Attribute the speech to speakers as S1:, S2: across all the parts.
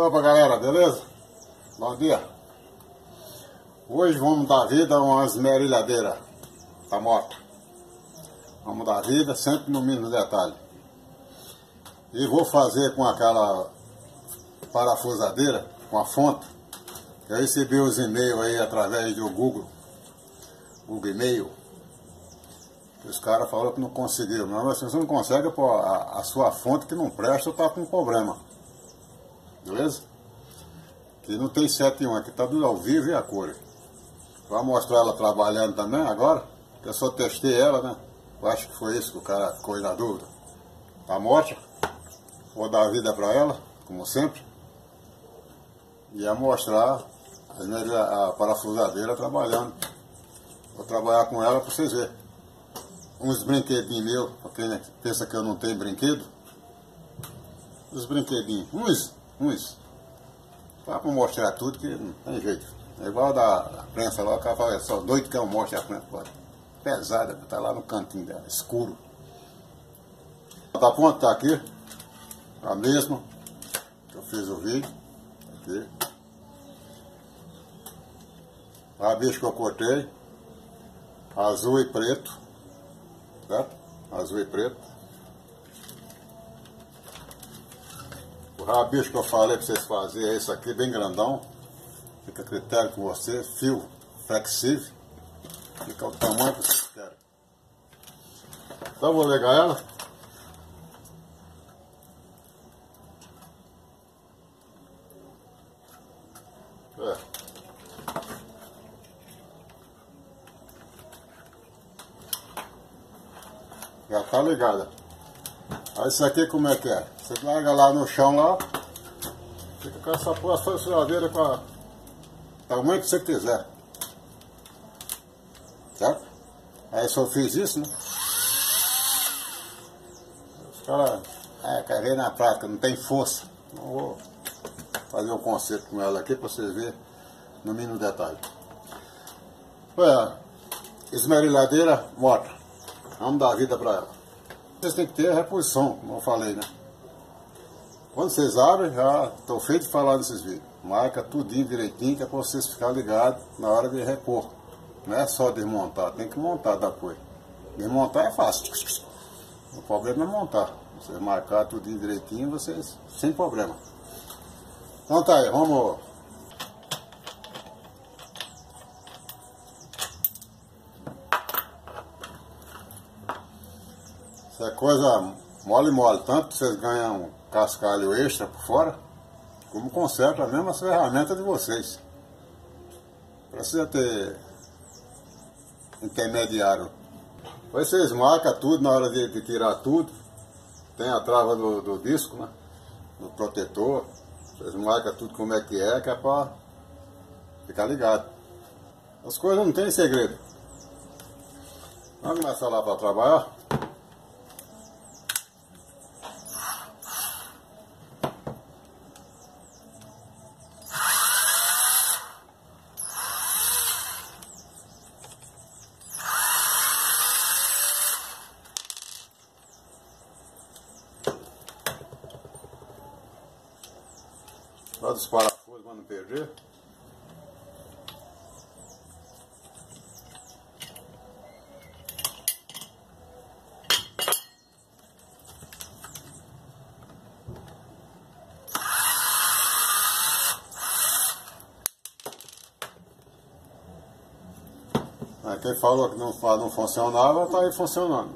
S1: Opa galera, beleza? Bom dia. Hoje vamos dar vida a uma esmerilhadeira. Tá morta. Vamos dar vida sempre no mínimo detalhe. E vou fazer com aquela parafusadeira, com a fonte. Eu recebi os e-mails aí através do Google. Google e-mail. Os caras falaram que não conseguiram. Mas se você não consegue, pô, a, a sua fonte que não presta tá com problema. Beleza? Que não tem 7 em 1, aqui tá tudo ao vivo e a cor. Vou mostrar ela trabalhando também agora, que eu só testei ela, né? Eu acho que foi isso que o cara ficou na dúvida. Tá morta. Vou dar vida para ela, como sempre. E a mostrar a parafusadeira trabalhando. Vou trabalhar com ela para vocês verem. Uns brinquedinhos meus, para quem pensa que eu não tenho brinquedo. Os brinquedinhos, uns uns. Só para mostrar tudo que não tem jeito. É igual da, prensa lá, o cara fala, é só doido que eu mostre a prensa. Pô, pesada, tá lá no cantinho dela, escuro. Da ponta tá aqui, a mesma que eu fiz o vídeo. Aqui. A bicho que eu cortei, azul e preto, certo? Azul e preto. Rabicho que eu falei para vocês fazerem é esse aqui, bem grandão. Fica a critério com você, fio flexível. Fica o tamanho que vocês querem. Então vou ligar ela. É. Já tá ligada. Aí isso aqui como é que é? Você larga lá no chão lá, fica com essa parafusadeira com a tamanho que você quiser. Certo? Aí só fiz isso, né? Os caras, é, quer na prática, não tem força. Não vou fazer um conceito com ela aqui para vocês verem no mínimo detalhe. Olha, esmerilhadeira morta. Vamos dar vida para ela. Vocês têm que ter a reposição, como eu falei, né? Quando vocês abrem, já estou feito de falar nesses vídeos. Marca tudinho direitinho, que é para vocês ficarem ligados na hora de repor. Não é só desmontar, tem que montar depois. Desmontar é fácil. O problema é montar. Vocês marcar tudinho direitinho, vocês sem problema. Então tá aí, vamos. Isso é coisa mole mole, tanto vocês ganham cascalho extra por fora, como conserta a mesma ferramenta de vocês. Precisa ter intermediário. Depois vocês marcam tudo na hora de, de tirar tudo. Tem a trava do, do, disco, né? Do protetor. Vocês marcam tudo como é que é, que é para ficar ligado. As coisas não tem segredo. Vamos começar lá para trabalhar. Lá dos parafusos para não perder. Quem falou que não, não funcionava, está aí funcionando.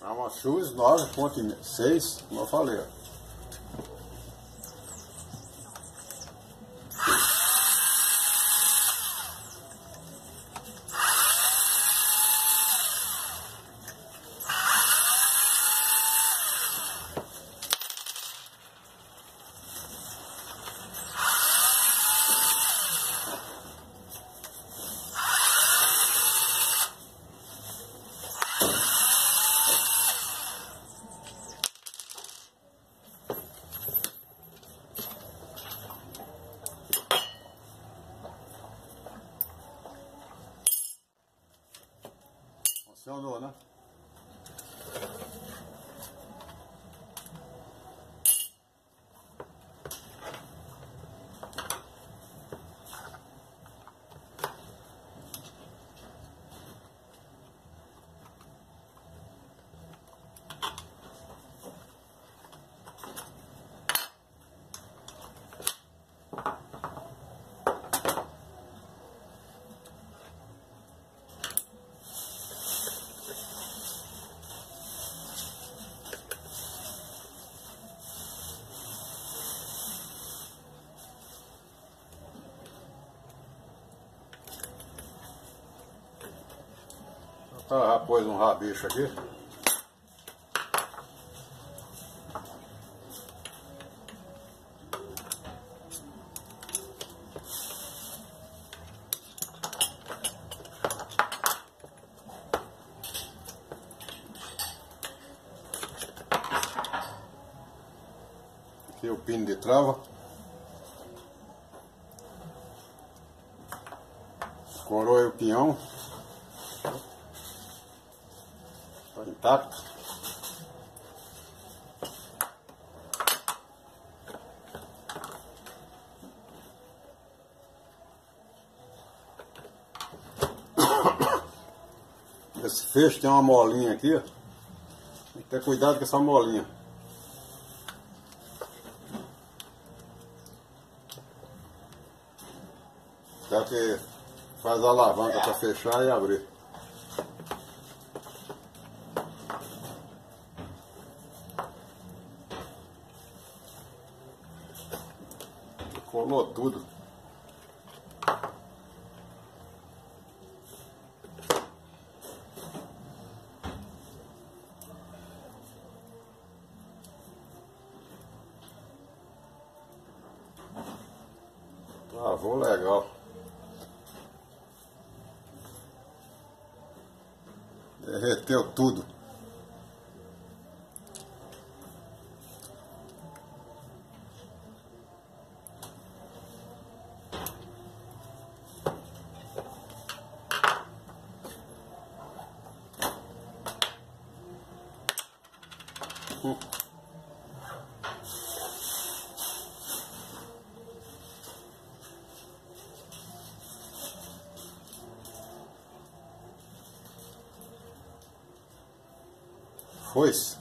S1: É uma Shoes 9.6, como eu falei. ¿no? Tá, pôs um rabicho aqui. Aqui é o pino de trava. Coroa o pinhão. Intacto. Esse fecho tem uma molinha aqui. Tem que ter cuidado com essa molinha. Já que faz a alavanca para fechar e abrir. Colou tudo. Travou legal. Derreteu tudo. Hum. Foi-se.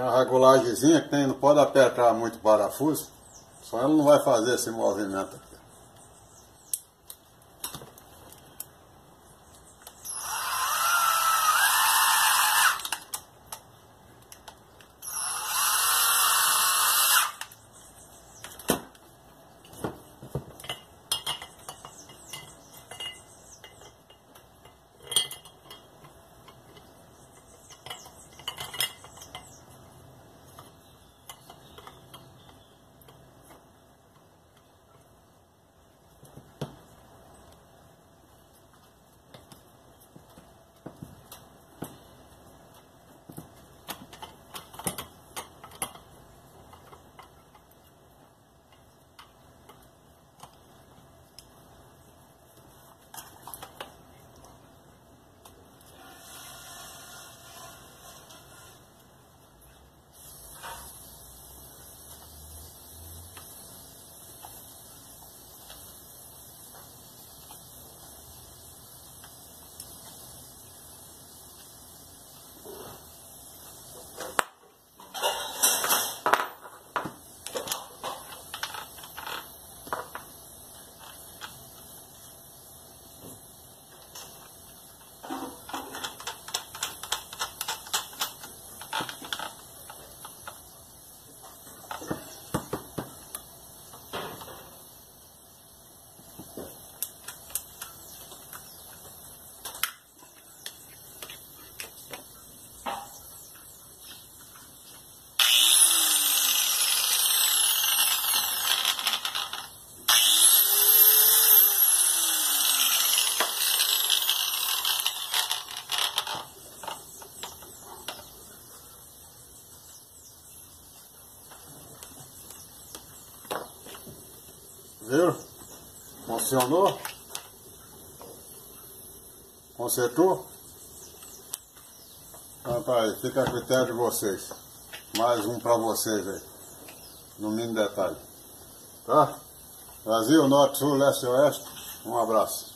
S1: Tem uma regulagemzinha que tem, não pode apertar muito o parafuso, só ela não vai fazer esse movimento Funcionou? Consertou? Então tá aí, fica a critério de vocês. Mais um pra vocês aí. No mínimo detalhe. Tá? Brasil, Norte, Sul, Leste Oeste. Um abraço.